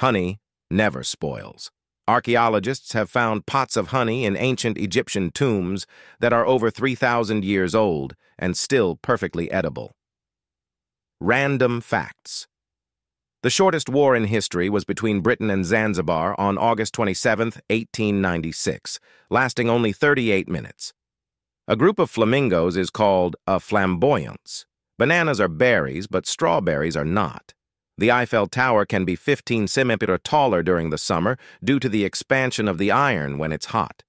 Honey never spoils. Archaeologists have found pots of honey in ancient Egyptian tombs that are over 3,000 years old and still perfectly edible. Random Facts The shortest war in history was between Britain and Zanzibar on August 27, 1896, lasting only 38 minutes. A group of flamingos is called a flamboyance. Bananas are berries, but strawberries are not. The Eiffel Tower can be 15 centimeters taller during the summer due to the expansion of the iron when it's hot.